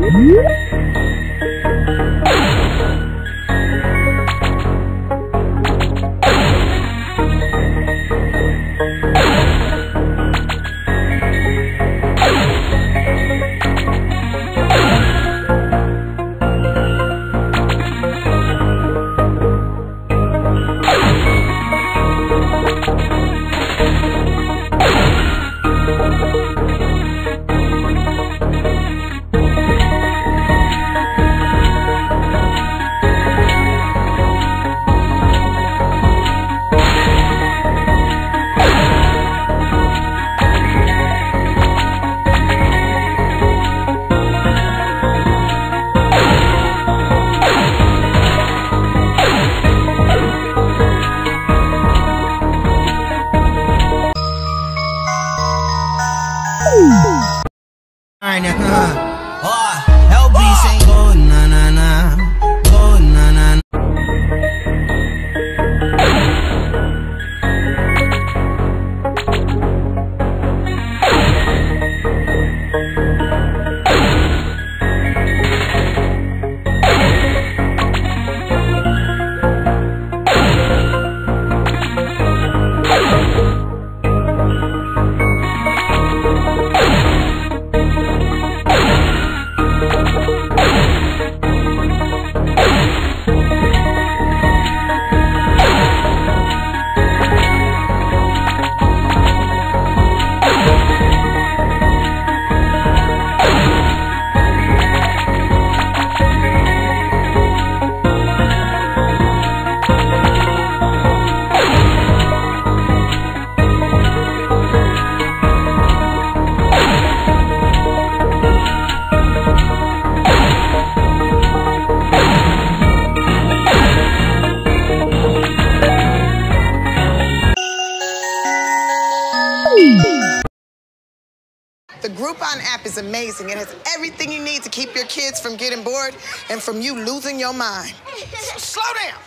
Música keep your kids from getting bored and from you losing your mind. Slow down.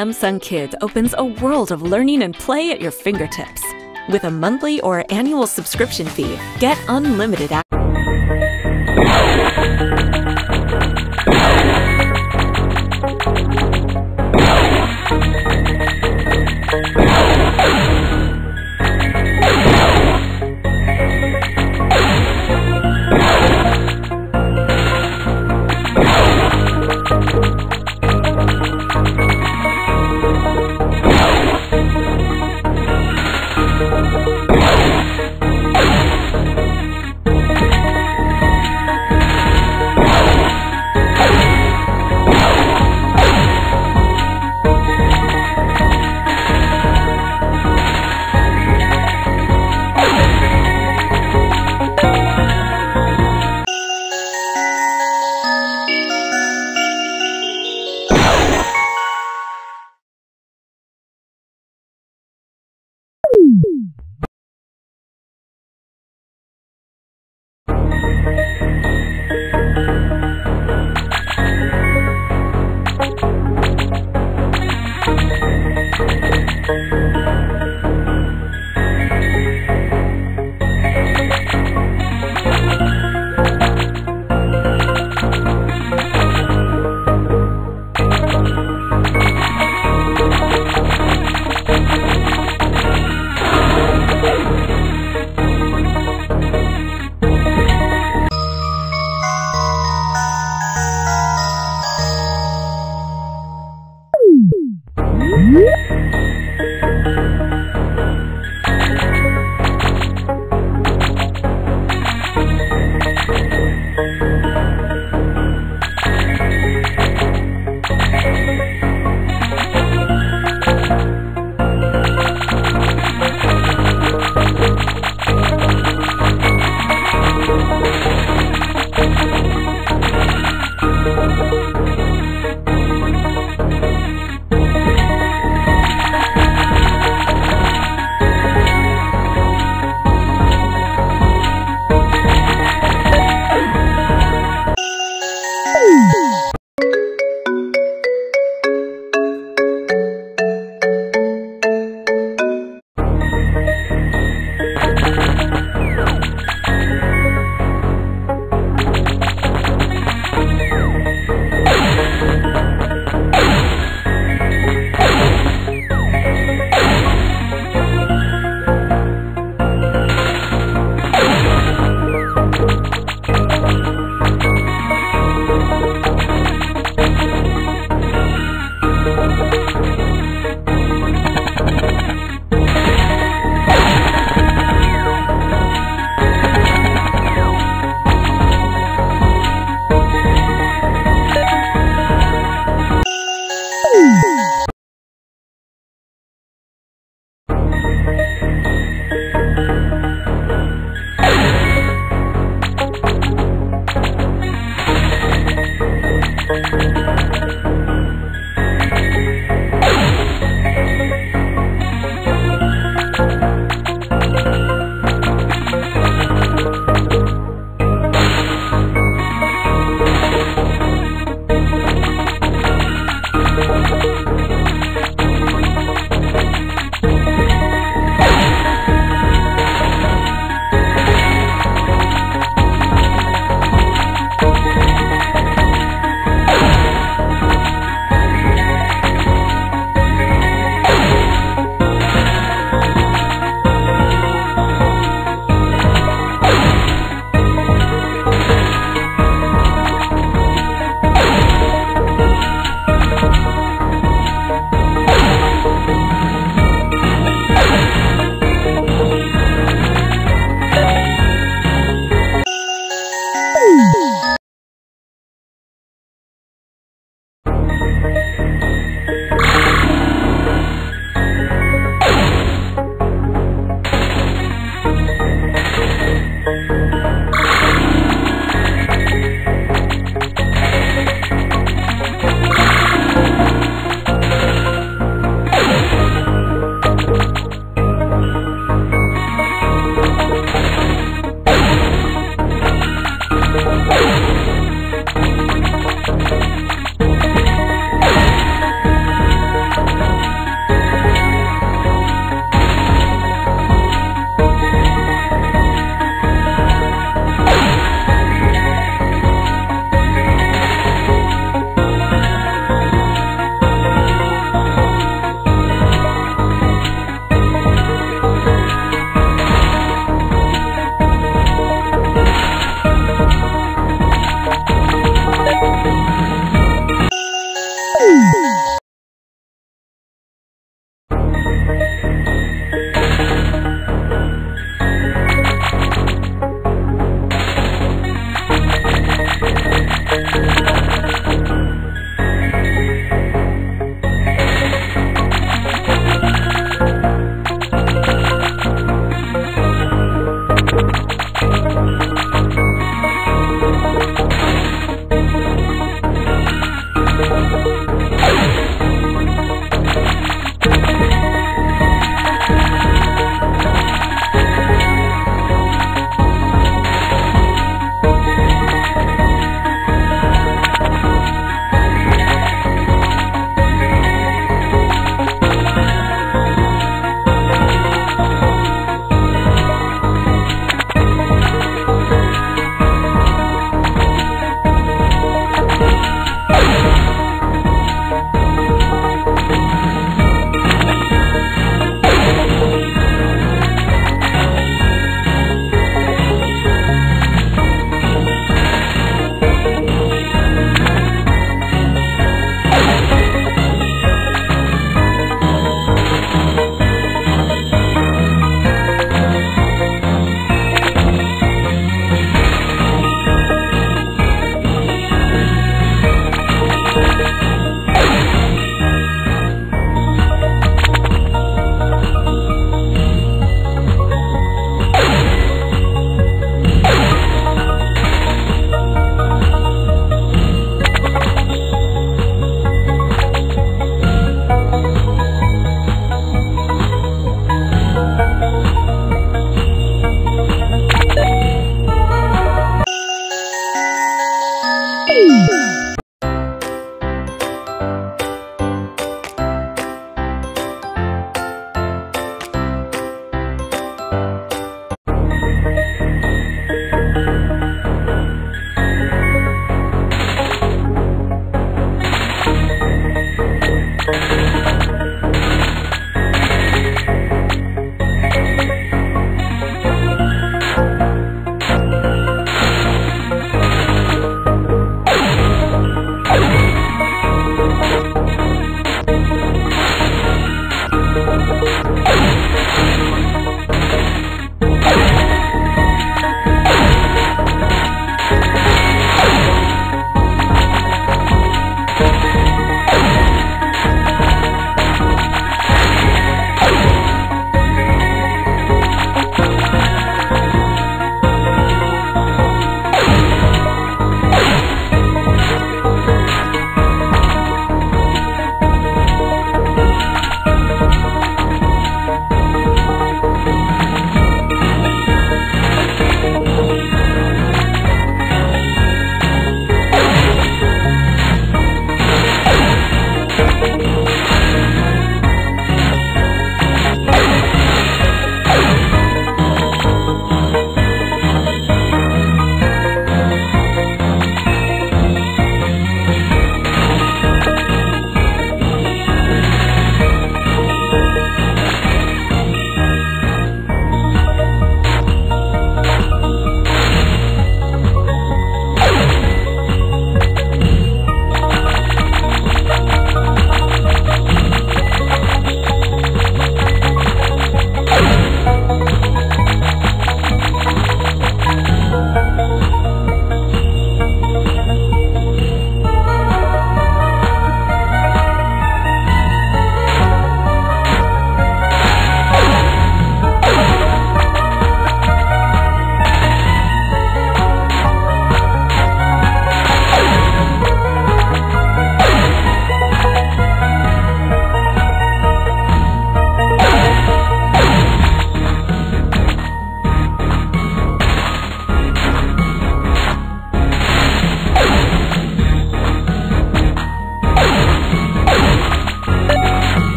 Samsung Kids opens a world of learning and play at your fingertips. With a monthly or annual subscription fee, get unlimited access.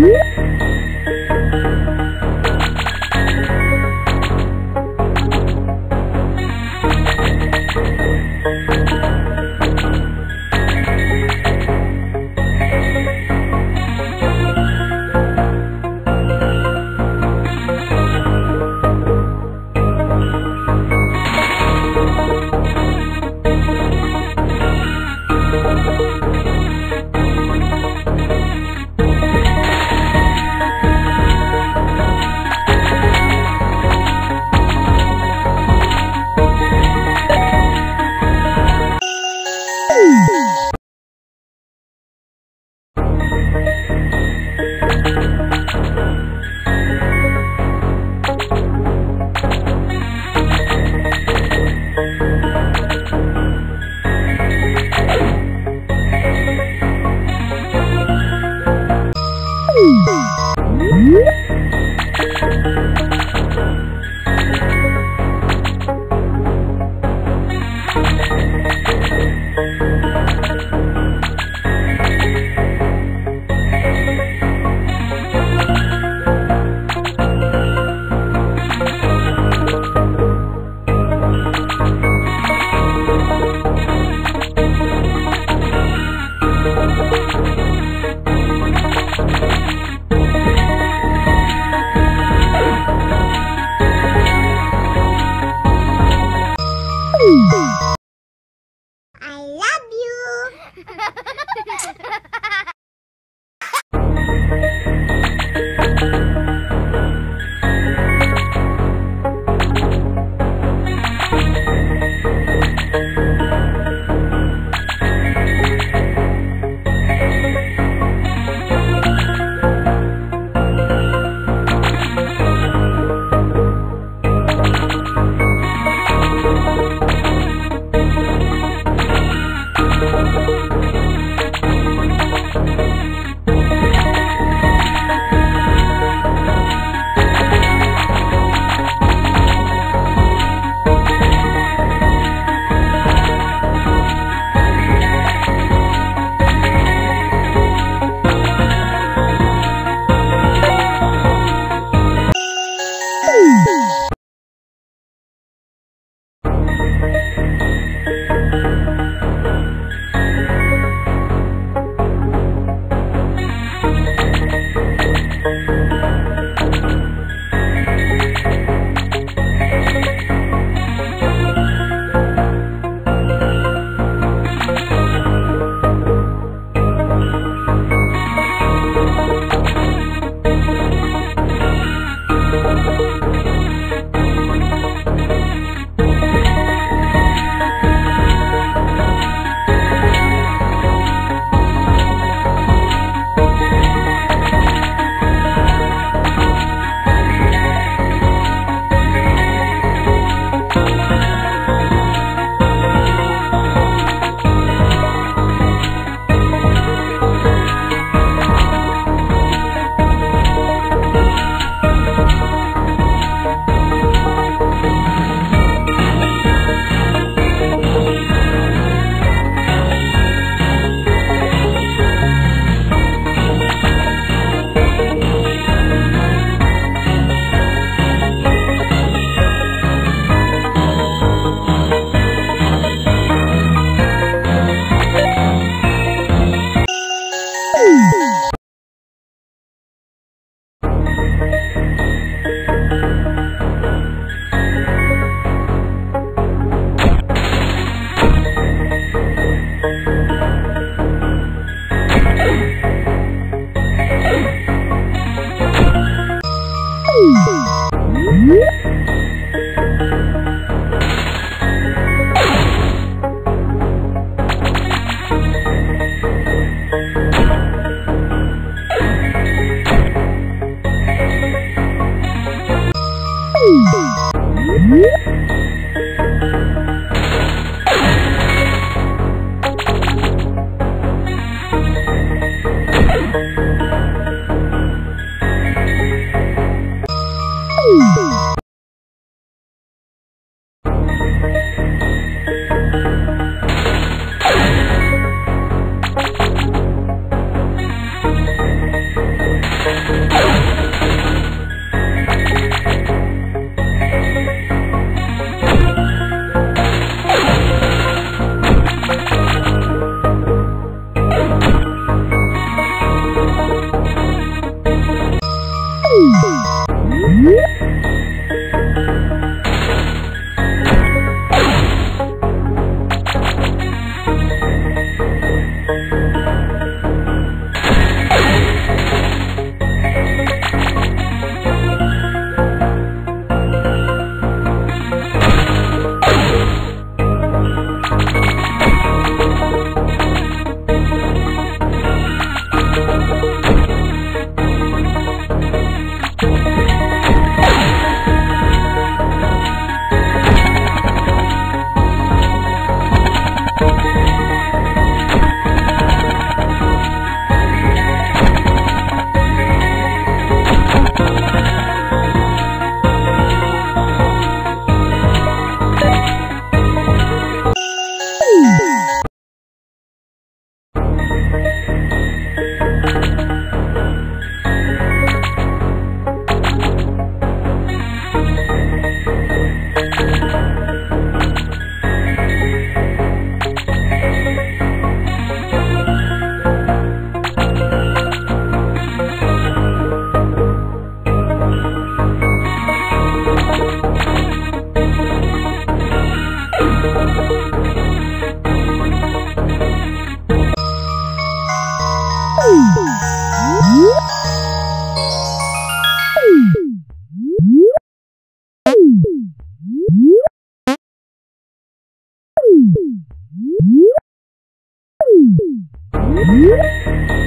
Mm-hmm. Mm-hmm.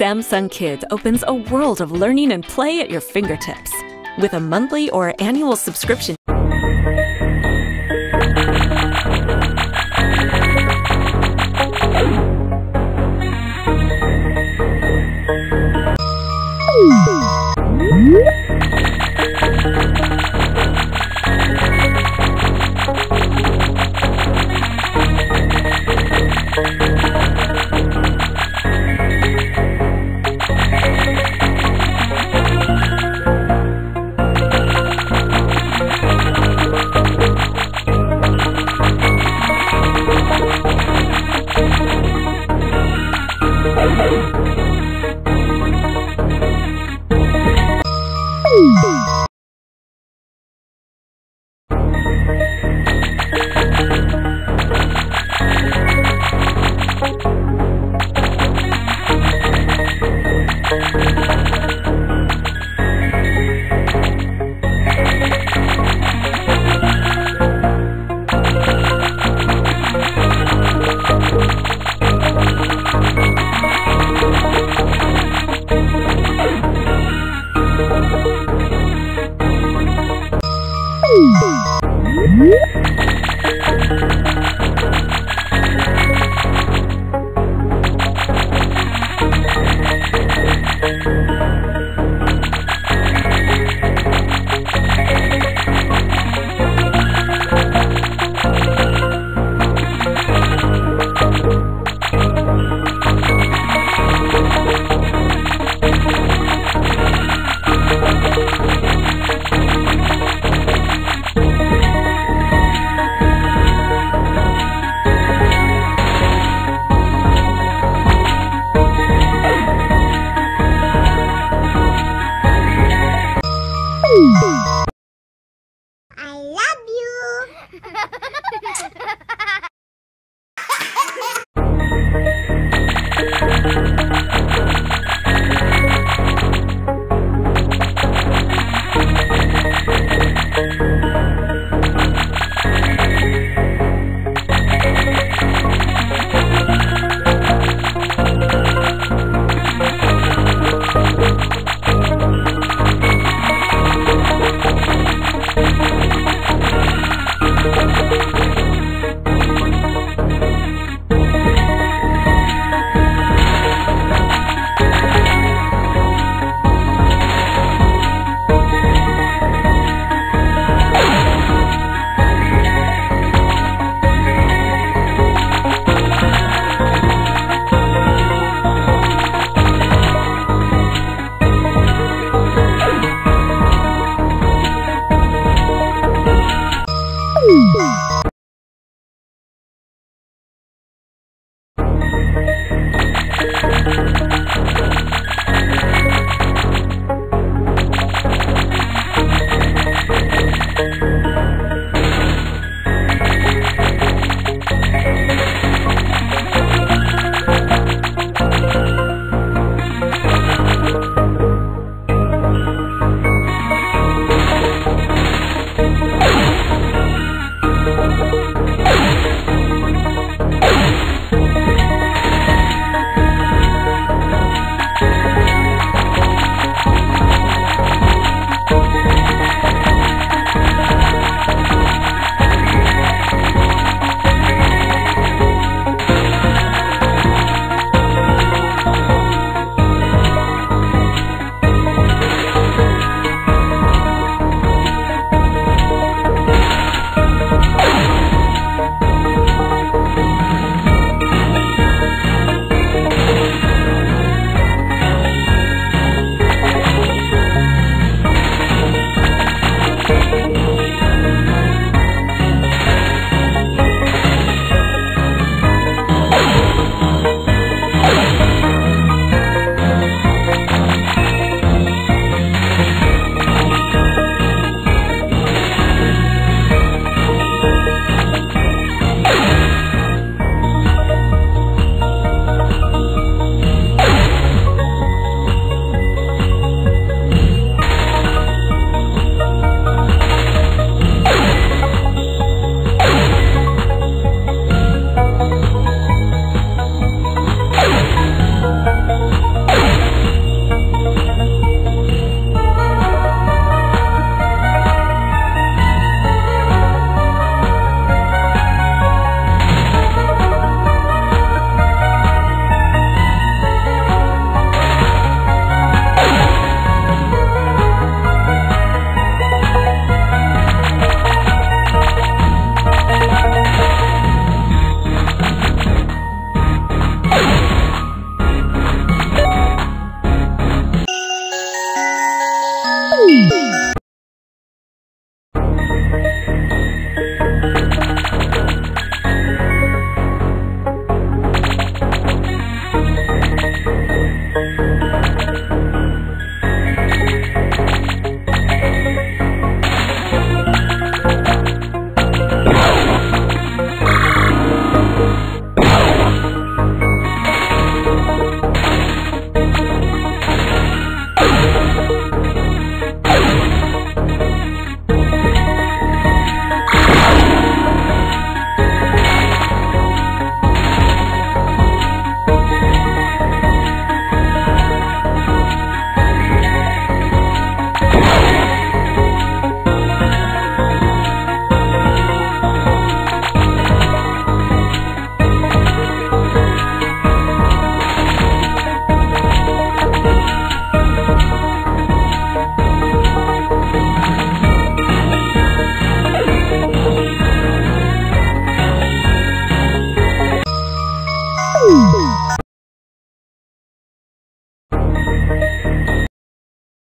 Samsung Kids opens a world of learning and play at your fingertips. With a monthly or annual subscription,